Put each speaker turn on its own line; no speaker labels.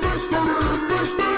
después, con.